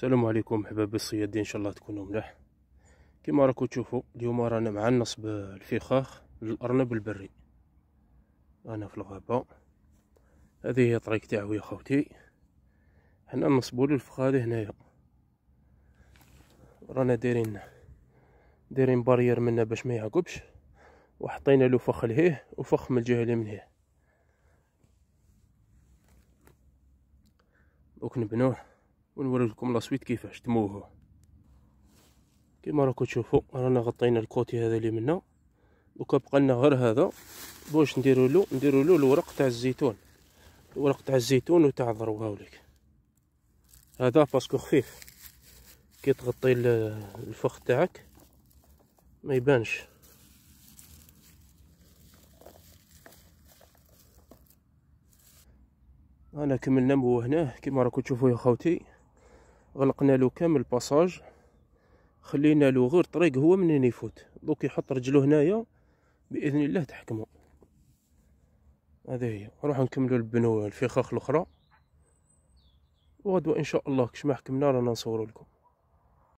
السلام عليكم حباب الصيادين إن شاء الله تكونوا ملاح كما راكم تشوفوا اليوم رانا مع النصب الفخاخ للارنب البري. أنا في الغابة. هذه هي طريق تاعو يا خوتي. حنا نصبوا له الفخ هذا هنايا. رانا دايرين دايرين بارير منا باش ما يعقبش وحطينا له فخ لهيه وفخ من الجهة اللي من دوك نبنوه. ونوري لكم la suite كيفاش تموه كيما راكم تشوفوا رانا غطينا ال côté هذا اللي منا دوكا بقى لنا غير هذا. باش نديرو له؟ نديرو له الورق تاع الزيتون. الورق تاع الزيتون وتاع الذرو هاوليك هذا parce que خفيف. كي تغطي الفخ تاعك ما يبانش. أنا كملنا موهناه كيما راكم تشوفوا يا خوتي. غلقنا له كامل باساج خلينا له غير طريق هو منين يفوت. دوك يحط رجلو هنايا بإذن الله تحكموا هذه هي. نروح نكملوا البنو الفخاخ الأخرى. وغدوة إن شاء الله كش ما حكمنا رانا نصوروا لكم.